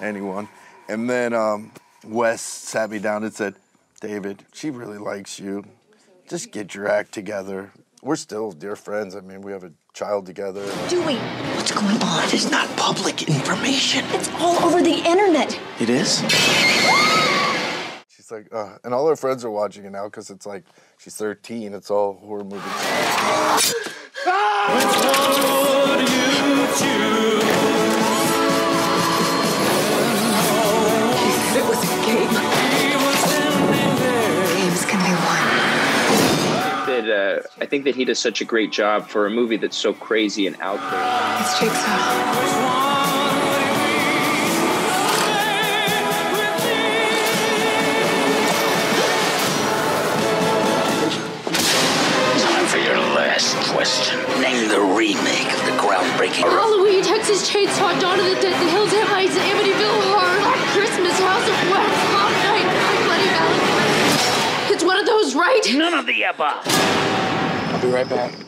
anyone. And then um, Wes sat me down and said, David, she really likes you. Just get your act together. We're still dear friends. I mean, we have a child together. Dewey, What's going on? It is not public information. it's all over the internet. It is? She's like, uh, and all her friends are watching it now because it's like she's 13. It's all horror movies. That uh, I think that he does such a great job for a movie that's so crazy and out there. It's Jigsaw. Time for your last question. Name the remake of the groundbreaking. Halloween, Texas Chainsaw, Dawn of the Dead, The Hills Have Eyes, right? None of the above. I'll be right back.